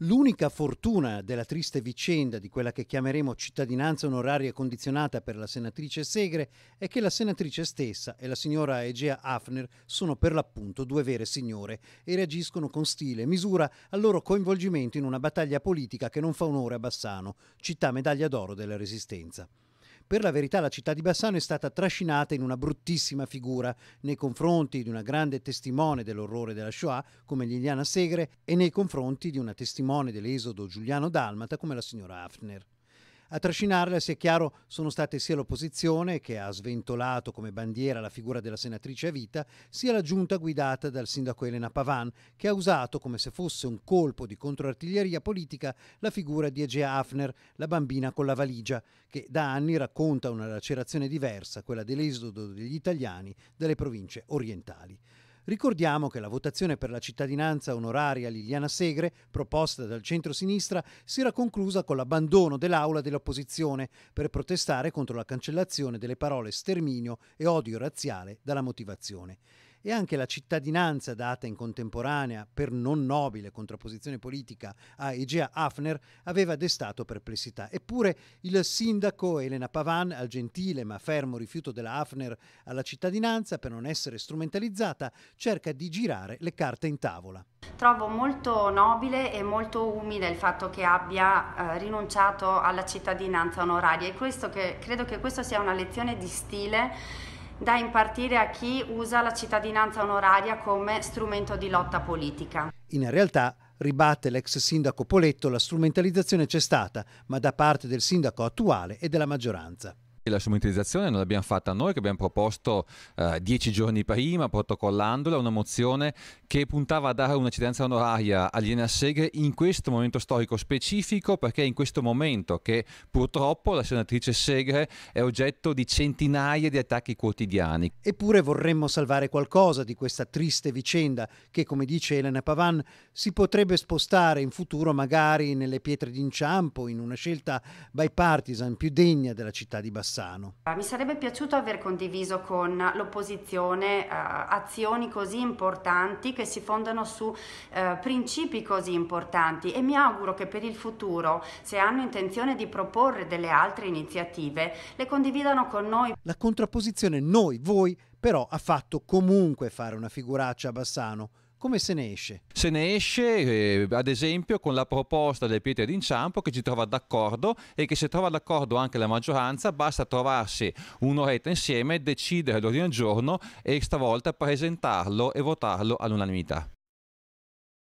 L'unica fortuna della triste vicenda di quella che chiameremo cittadinanza onoraria condizionata per la senatrice Segre è che la senatrice stessa e la signora Egea Hafner sono per l'appunto due vere signore e reagiscono con stile e misura al loro coinvolgimento in una battaglia politica che non fa onore a Bassano, città medaglia d'oro della Resistenza. Per la verità la città di Bassano è stata trascinata in una bruttissima figura nei confronti di una grande testimone dell'orrore della Shoah come Liliana Segre e nei confronti di una testimone dell'esodo Giuliano Dalmata come la signora Hafner. A trascinarla, sia chiaro, sono state sia l'opposizione, che ha sventolato come bandiera la figura della senatrice a vita, sia la giunta guidata dal sindaco Elena Pavan, che ha usato, come se fosse un colpo di controartiglieria politica, la figura di Egea Hafner, la bambina con la valigia, che da anni racconta una lacerazione diversa, quella dell'esodo degli italiani dalle province orientali. Ricordiamo che la votazione per la cittadinanza onoraria Liliana Segre, proposta dal centro-sinistra, si era conclusa con l'abbandono dell'aula dell'opposizione per protestare contro la cancellazione delle parole sterminio e odio razziale dalla motivazione e anche la cittadinanza data in contemporanea per non nobile contrapposizione politica a Egea Hafner aveva destato perplessità. Eppure il sindaco Elena Pavan, al gentile ma fermo rifiuto della Hafner alla cittadinanza per non essere strumentalizzata, cerca di girare le carte in tavola. Trovo molto nobile e molto umile il fatto che abbia eh, rinunciato alla cittadinanza onoraria e questo che, credo che questa sia una lezione di stile da impartire a chi usa la cittadinanza onoraria come strumento di lotta politica. In realtà, ribatte l'ex sindaco Poletto, la strumentalizzazione c'è stata, ma da parte del sindaco attuale e della maggioranza. La strumentalizzazione non l'abbiamo fatta noi, che abbiamo proposto eh, dieci giorni prima, protocollandola, una mozione che puntava a dare una cittadinanza onoraria agli Segre in questo momento storico specifico, perché in questo momento che purtroppo la senatrice Segre è oggetto di centinaia di attacchi quotidiani. Eppure vorremmo salvare qualcosa di questa triste vicenda che, come dice Elena Pavan, si potrebbe spostare in futuro magari nelle pietre d'inciampo, in una scelta bipartisan più degna della città di Bassano. Bassano. Mi sarebbe piaciuto aver condiviso con l'opposizione eh, azioni così importanti che si fondano su eh, principi così importanti e mi auguro che per il futuro, se hanno intenzione di proporre delle altre iniziative, le condividano con noi. La contrapposizione noi, voi, però ha fatto comunque fare una figuraccia a Bassano come se ne esce? Se ne esce, eh, ad esempio, con la proposta del pietre d'inciampo che ci trova d'accordo e che se trova d'accordo anche la maggioranza, basta trovarsi un'oretta insieme, decidere l'ordine del giorno e stavolta presentarlo e votarlo all'unanimità.